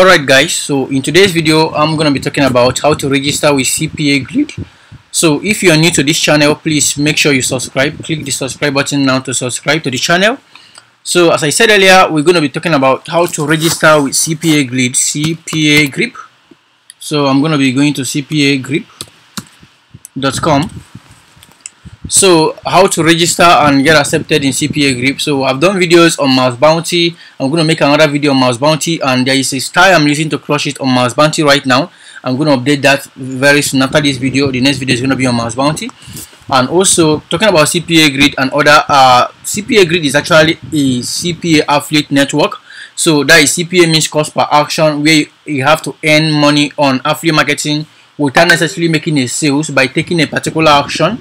Alright guys, so in today's video I'm going to be talking about how to register with CPA Grip. So if you are new to this channel, please make sure you subscribe. Click the subscribe button now to subscribe to the channel. So as I said earlier, we're going to be talking about how to register with CPA Grip, CPA Grip. So I'm going to be going to cpa cpagrip.com so how to register and get accepted in CPA grip so I've done videos on MaxBounty. I'm going to make another video on MaxBounty and there is a style I'm using to crush it on MaxBounty right now. I'm going to update that very soon after this video. The next video is going to be on MaxBounty. And also talking about CPA grip and other uh, CPA grip is actually a CPA affiliate network. So that is CPA means cost per action where you have to earn money on affiliate marketing without necessarily making a sales by taking a particular action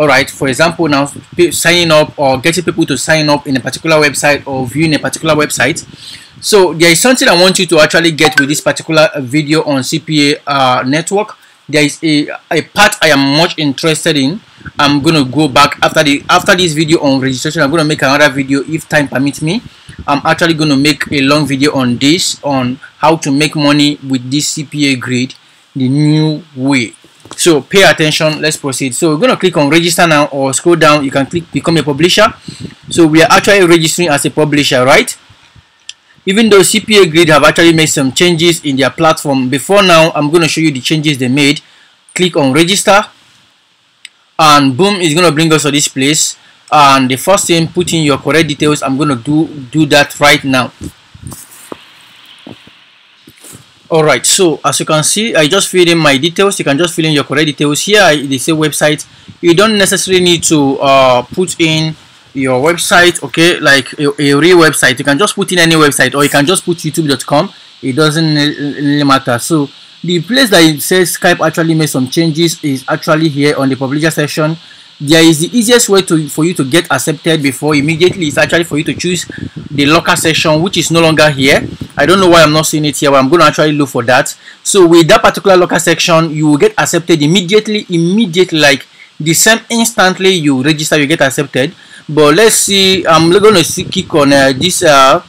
all right for example now signing up or getting people to sign up in a particular website or viewing a particular website. So there is something i want you to actually get with this particular video on cpa uh, network. There is a, a part i am much interested in. I'm gonna go back after the after this video on registration. I'm gonna make another video if time permits me. I'm actually gonna make a long video on this on how to make money with this cpa grip the new way so pay attention. Let's proceed. So we're going to click on register now or scroll down. You can click become a publisher. So we are actually registering as a publisher right? Even though cpa grip have actually made some changes in their platform before now i'm going to show you the changes they made. Click on register. And boom it's going to bring us to this place. And the first thing put in your correct details. I'm going to do do that right now all right so as you can see i just filled in my details. You can just fill in your correct details here. They say website. You don't necessarily need to uh, put in your website okay? Like a, a, real website. You can just put in any website or you can just put youtube.com it doesn't really matter. So the place that it says skype actually made some changes is actually here on the publisher section there is the easiest way to for you to get accepted before immediately it's actually for you to choose the local section which is no longer here. I don't know why i'm not seeing it here but i'm going to actually look for that. So with that particular local section you will get accepted immediately immediately like the same instantly you register you get accepted. But let's see i'm going to see, click on uh, this uh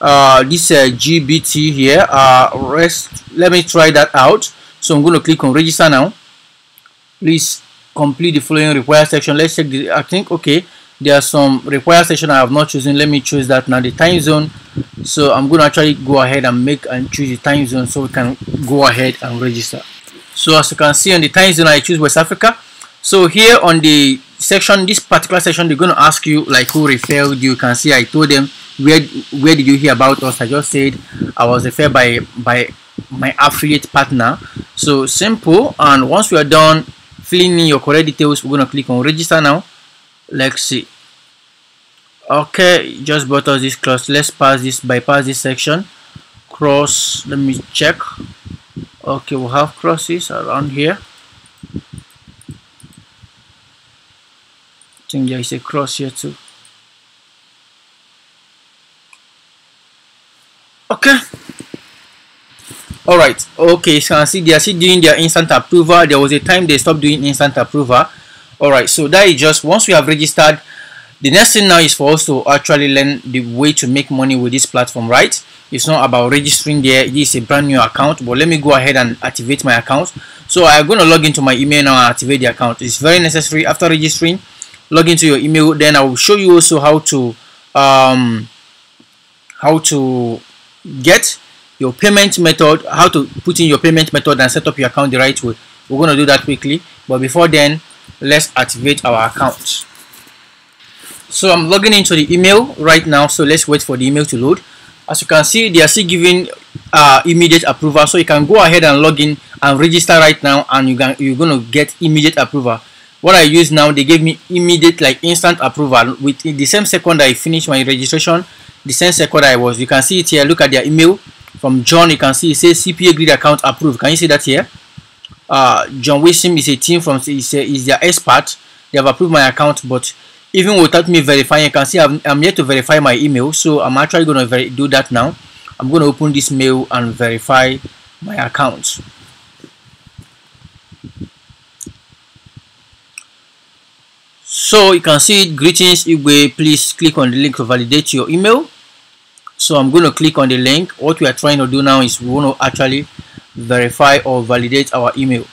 uh this uh, gbt here. Uh rest let me try that out. So i'm going to click on register now. Please complete the following required section. Let's check the i think okay there are some required section i have not chosen. Let me choose that now the time zone. So i'm going to actually go ahead and make and choose the time zone so we can go ahead and register. So as you can see on the time zone i choose west africa. So here on the section this particular section they're going to ask you like who referred you can see i told them where where did you hear about us? I just said i was referred by by my affiliate partner. So simple. And once we are done filling in your correct details we're to click on register now. Let's see. Okay just brought us this cross let's pass this bypass this section. Cross let me check. Okay we'll have crosses around here. I think there is a cross here too. Okay all right okay so I see they are still doing their instant approval. There was a time they stopped doing instant approval. All right so that is just once we have registered the next thing now is for us to actually learn the way to make money with this platform right? It's not about registering there. This is a brand new account but let me go ahead and activate my account. So i'm going to log into my email now and activate the account. It's very necessary. After registering log into your email. Then i will show you also how to um how to get your payment method how to put in your payment method and set up your account the right way. We're going to do that quickly. But before then let's activate our account. So i'm logging into the email right now so let's wait for the email to load. As you can see they are still giving uh, immediate approval. So you can go ahead and log in and register right now and you can you're going to get immediate approval. What i use now they gave me immediate like instant approval. With the same second i finished my registration the same second i was you can see it here look at their email from John, you can see it says CPA grip account approved. Can you see that here? Uh, John Wisim is a team from is, is their expert. They have approved my account, but even without me verifying, you can see I'm, I'm yet to verify my email. So I'm actually going to do that now. I'm going to open this mail and verify my account. So you can see greetings Igwe. Please click on the link to validate your email so I'm going to click on the link. What we are trying to do now is we want to actually verify or validate our email.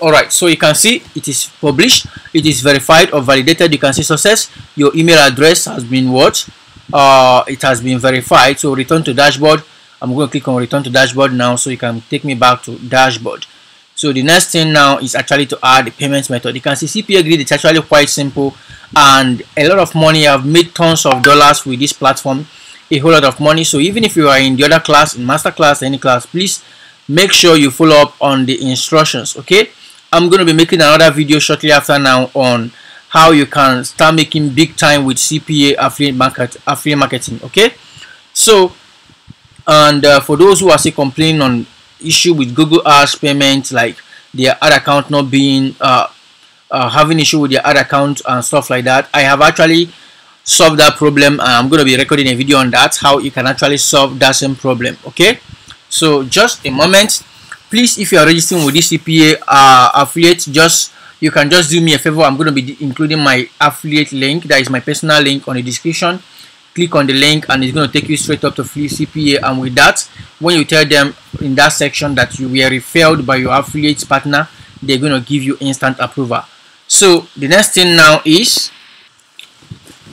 Alright so you can see it is published it is verified or validated. You can see success. Your email address has been what? Uh, it has been verified. So return to dashboard. I'm going to click on return to dashboard now so you can take me back to dashboard. So the next thing now is actually to add the payments method. You can see CPA grip is actually quite simple and a lot of money I've made tons of dollars with this platform a whole lot of money. So even if you are in the other class in master class any class please make sure you follow up on the instructions okay? I'm going to be making another video shortly after now on how you can start making big time with CPA affiliate market affiliate marketing okay? So and uh, for those who are still complaining on issue with Google Ads payments like their ad account not being uh, uh, having issue with your ad account and stuff like that. I have actually solved that problem. And I'm going to be recording a video on that how you can actually solve that same problem okay? So just a moment. Please if you are registering with this CPA uh, affiliate just you can just do me a favor. I'm going to be including my affiliate link. That is my personal link on the description. Click on the link and it's going to take you straight up to free CPA and with that when you tell them in that section that you were referred by your affiliate partner they're going to give you instant approval so the next thing now is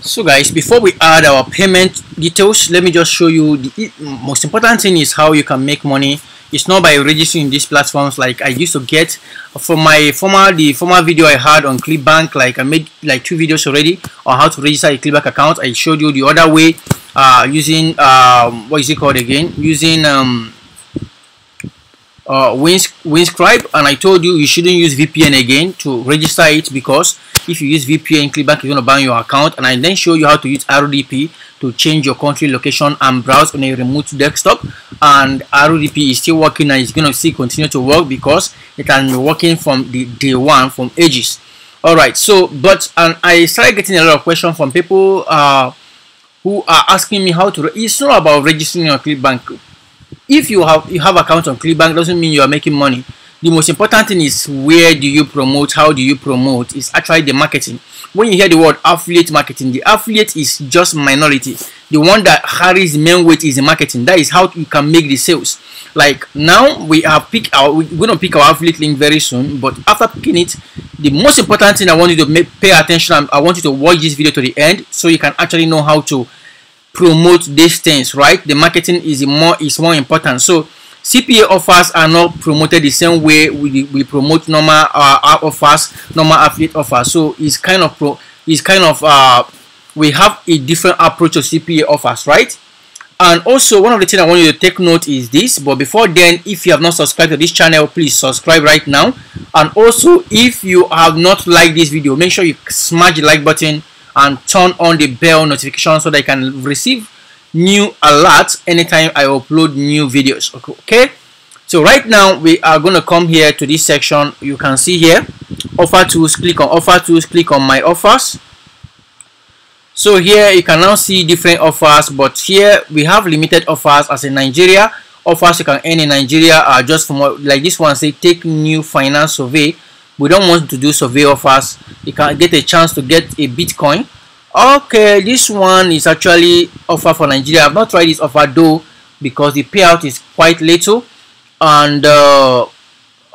so guys before we add our payment details let me just show you the most important thing is how you can make money. It's not by registering these platforms like I used to get. From my former the former video I had on ClickBank like I made like two videos already on how to register a ClickBank account I showed you the other way uh, using um, what is it called again? Using um, uh, Wins Windscribe and I told you you shouldn't use VPN again to register it because if you use VPN ClickBank is going to ban your account and I then show you how to use RDP to change your country location and browse on a remote desktop. And RDP is still working and it's going to still continue to work because it has been working from the day one from ages. All right so but and I started getting a lot of questions from people uh, who are asking me how to it's not about registering your ClickBank if you have you have account on ClickBank doesn't mean you are making money. The most important thing is where do you promote how do you promote is actually the marketing. When you hear the word affiliate marketing the affiliate is just minority. The one that carries the main weight is the marketing. That is how you can make the sales. Like now we are pick our we're to pick our affiliate link very soon but after picking it the most important thing i want you to make, pay attention i want you to watch this video to the end so you can actually know how to promote these things right the marketing is more is more important so CPA offers are not promoted the same way we, we promote normal uh, offers, normal affiliate offers. So it's kind of pro, it's kind of uh, we have a different approach to CPA offers, right? And also one of the things I want you to take note is this. But before then, if you have not subscribed to this channel, please subscribe right now. And also, if you have not liked this video, make sure you smash the like button and turn on the bell notification so that you can receive new alerts anytime I upload new videos okay? So right now we are going to come here to this section. You can see here offer tools click on offer tools click on my offers. So here you can now see different offers but here we have limited offers as in Nigeria. Offers you can earn in Nigeria are just from like this one say take new finance survey we don't want to do survey offers you can get a chance to get a bitcoin. Okay this one is actually offer for nigeria. I've not tried this offer though because the payout is quite little. And uh,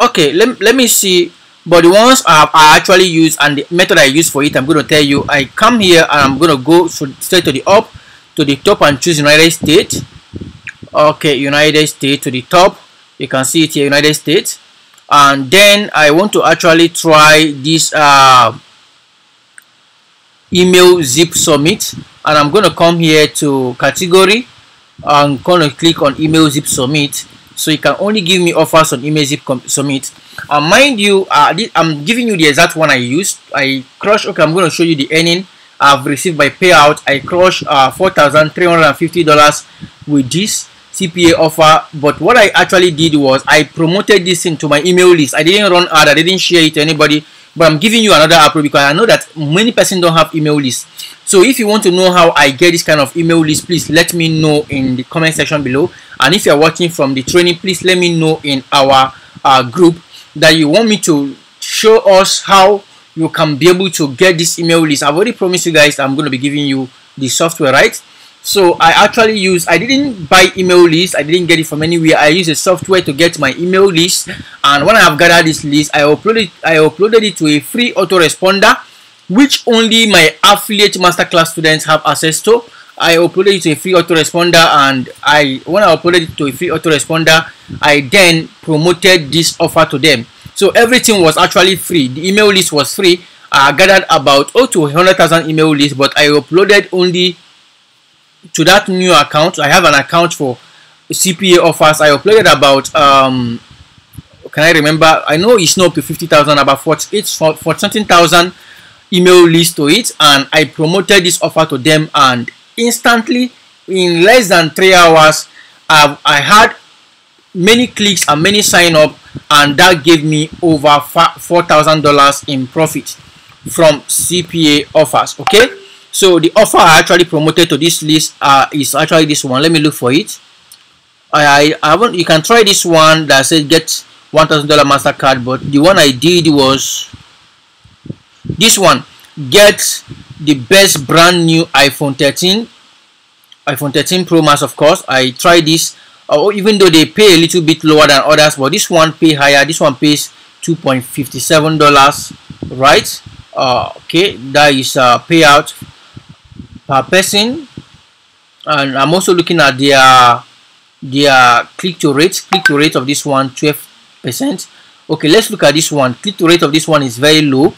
okay let, let me see. But the ones I, I actually use and the method i use for it i'm going to tell you. I come here and i'm going to go straight to the up to the top and choose united states. Okay united states to the top. You can see it here united states and then i want to actually try this uh email zip submit and I'm to come here to category. I'm to click on email zip submit so you can only give me offers on email zip submit and mind you uh, I'm giving you the exact one I used. I crush okay I'm to show you the earning I've received by payout. I crushed uh, $4,350 with this CPA offer but what I actually did was I promoted this into my email list I didn't run ad I didn't share it to anybody but I'm giving you another approach because I know that many persons don't have email lists. So if you want to know how I get this kind of email list, please let me know in the comment section below. And if you're watching from the training, please let me know in our uh, group that you want me to show us how you can be able to get this email list. I've already promised you guys I'm going to be giving you the software right so I actually use I didn't buy email list I didn't get it from anywhere. I use a software to get my email list. And when I have gathered this list I uploaded I uploaded it to a free autoresponder which only my affiliate masterclass students have access to. I uploaded it to a free autoresponder and I when I uploaded it to a free autoresponder I then promoted this offer to them. So everything was actually free. The email list was free. I gathered about oh to 100,000 email lists but I uploaded only to that new account I have an account for CPA offers. I uploaded about um can I remember? I know it's not up to 50,000 about 48 for, for something thousand email list to it and I promoted this offer to them and instantly in less than three hours I've, I had many clicks and many sign up and that gave me over four thousand dollars in profit from CPA offers okay so the offer I actually promoted to this list uh, is actually this one. Let me look for it. I, I haven't you can try this one that says get one thousand dollar mastercard but the one I did was this one. Get the best brand new iphone 13 iphone 13 pro max of course. I tried this. Uh, even though they pay a little bit lower than others but this one pay higher. This one pays 2.57 dollars right? Uh, okay that is a payout per person and i'm also looking at their their click to rate click to rate of this one 12 percent. Okay let's look at this one. Click to rate of this one is very low.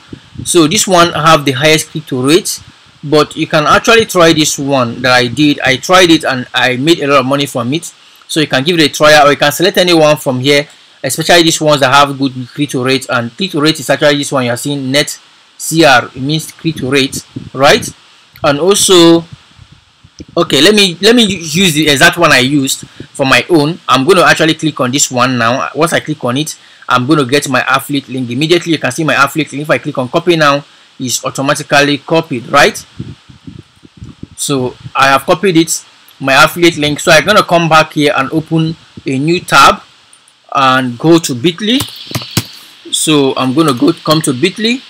So this one have the highest click to rate but you can actually try this one that I did. I tried it and I made a lot of money from it. So you can give it a try or you can select anyone from here especially these ones that have good click to rate. And click to rate is actually this one you are seeing net CR it means click to rate right and also okay let me let me use the exact one I used for my own I'm going to actually click on this one now once I click on it I'm going to get my affiliate link immediately. You can see my affiliate link. If I click on copy now, it's automatically copied, right? So I have copied it, my affiliate link. So I'm going to come back here and open a new tab and go to Bitly. So I'm going to go come to Bitly